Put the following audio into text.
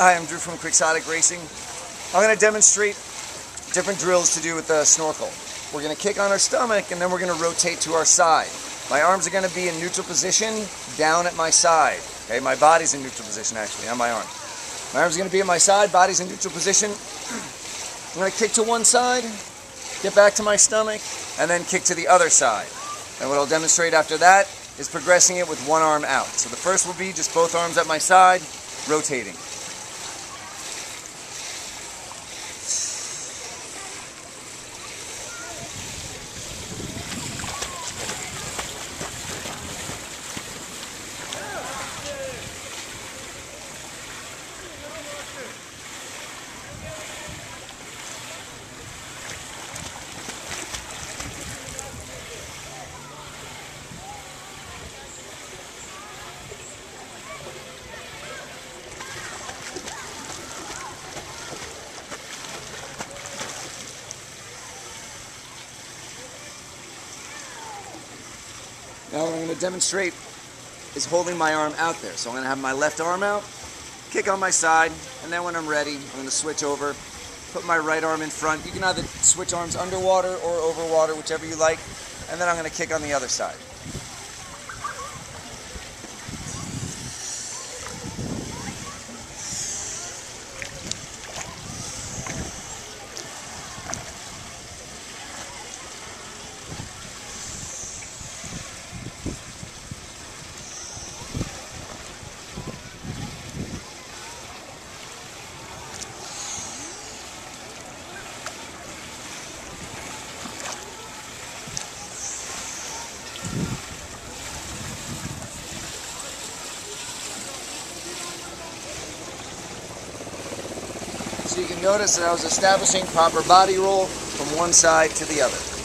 Hi, I'm Drew from Quixotic Racing. I'm going to demonstrate different drills to do with the snorkel. We're going to kick on our stomach and then we're going to rotate to our side. My arms are going to be in neutral position down at my side. Okay, my body's in neutral position actually, not my arm. My arms are going to be at my side, body's in neutral position. I'm going to kick to one side, get back to my stomach, and then kick to the other side. And what I'll demonstrate after that is progressing it with one arm out. So the first will be just both arms at my side, rotating. Now what I'm going to demonstrate is holding my arm out there. So I'm going to have my left arm out, kick on my side, and then when I'm ready, I'm going to switch over, put my right arm in front. You can either switch arms underwater or over water, whichever you like, and then I'm going to kick on the other side. So you can notice that I was establishing proper body roll from one side to the other.